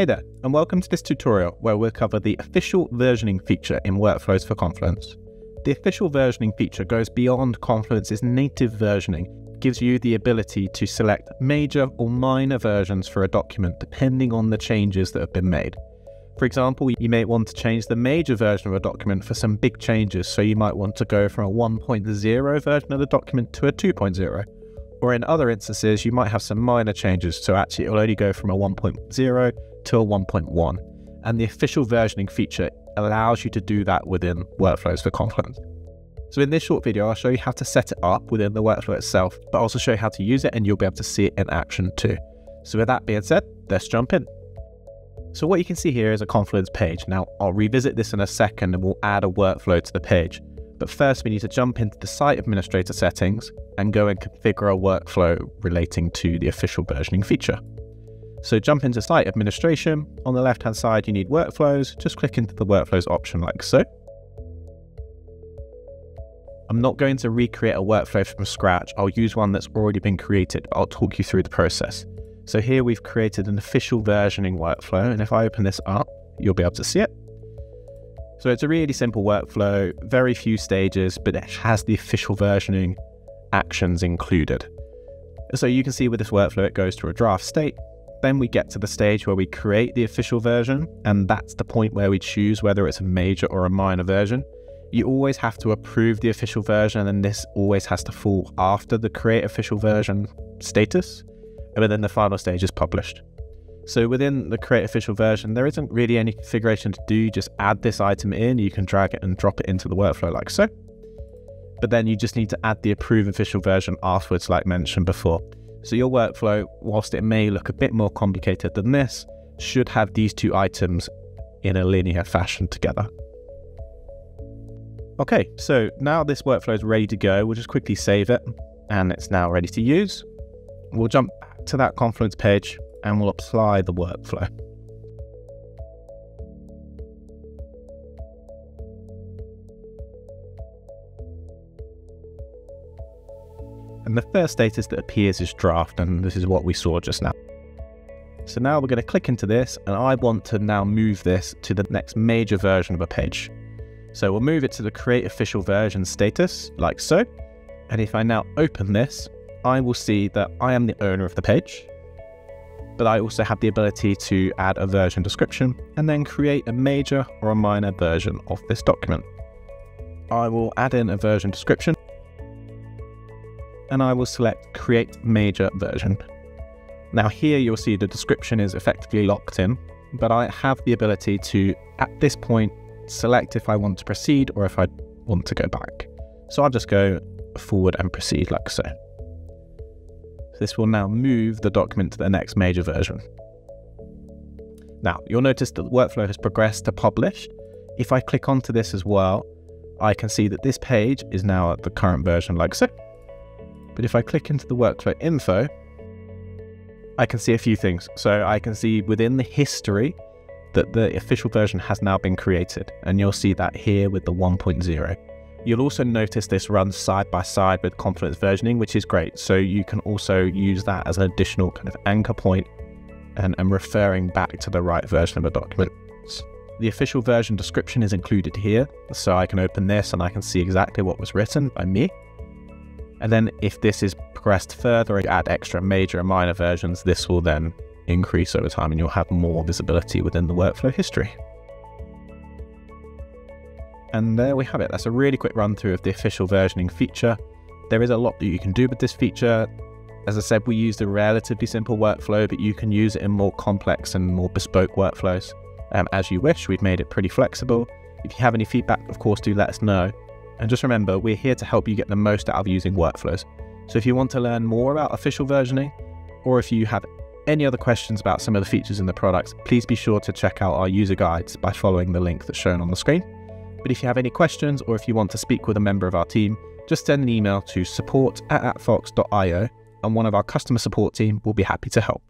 Hey there, and welcome to this tutorial where we'll cover the official versioning feature in Workflows for Confluence. The official versioning feature goes beyond Confluence's native versioning, gives you the ability to select major or minor versions for a document depending on the changes that have been made. For example, you may want to change the major version of a document for some big changes, so you might want to go from a 1.0 version of the document to a 2.0. Or in other instances, you might have some minor changes, so actually it will only go from a 1.0 to a 1.1. And the official versioning feature allows you to do that within workflows for Confluence. So in this short video, I'll show you how to set it up within the workflow itself, but also show you how to use it and you'll be able to see it in action too. So with that being said, let's jump in. So what you can see here is a Confluence page. Now I'll revisit this in a second and we'll add a workflow to the page. But first we need to jump into the site administrator settings and go and configure a workflow relating to the official versioning feature. So jump into site administration. On the left hand side, you need workflows. Just click into the workflows option like so. I'm not going to recreate a workflow from scratch. I'll use one that's already been created. I'll talk you through the process. So here we've created an official versioning workflow. And if I open this up, you'll be able to see it. So it's a really simple workflow, very few stages, but it has the official versioning actions included. So you can see with this workflow, it goes to a draft state. Then we get to the stage where we create the official version, and that's the point where we choose whether it's a major or a minor version. You always have to approve the official version, and this always has to fall after the create official version status, and then the final stage is published. So within the create official version, there isn't really any configuration to do. Just add this item in, you can drag it and drop it into the workflow like so. But then you just need to add the approve official version afterwards, like mentioned before. So your workflow, whilst it may look a bit more complicated than this, should have these two items in a linear fashion together. Okay, so now this workflow is ready to go, we'll just quickly save it and it's now ready to use. We'll jump back to that Confluence page and we'll apply the workflow. And the first status that appears is draft, and this is what we saw just now. So now we're going to click into this, and I want to now move this to the next major version of a page. So we'll move it to the create official version status, like so. And if I now open this, I will see that I am the owner of the page, but I also have the ability to add a version description and then create a major or a minor version of this document. I will add in a version description and I will select create major version. Now here you'll see the description is effectively locked in, but I have the ability to, at this point, select if I want to proceed or if I want to go back. So I'll just go forward and proceed like so. This will now move the document to the next major version. Now, you'll notice that the workflow has progressed to publish. If I click onto this as well, I can see that this page is now at the current version like so. But if I click into the workflow info, I can see a few things. So I can see within the history that the official version has now been created. And you'll see that here with the 1.0. You'll also notice this runs side by side with Confluence versioning, which is great. So you can also use that as an additional kind of anchor point and, and referring back to the right version of a document. The official version description is included here. So I can open this and I can see exactly what was written by me. And then if this is progressed further and add extra major and minor versions, this will then increase over time and you'll have more visibility within the workflow history. And there we have it. That's a really quick run through of the official versioning feature. There is a lot that you can do with this feature. As I said, we used a relatively simple workflow, but you can use it in more complex and more bespoke workflows um, as you wish. We've made it pretty flexible. If you have any feedback, of course, do let us know. And just remember, we're here to help you get the most out of using workflows. So if you want to learn more about official versioning, or if you have any other questions about some of the features in the products, please be sure to check out our user guides by following the link that's shown on the screen. But if you have any questions or if you want to speak with a member of our team, just send an email to support at appfox.io and one of our customer support team will be happy to help.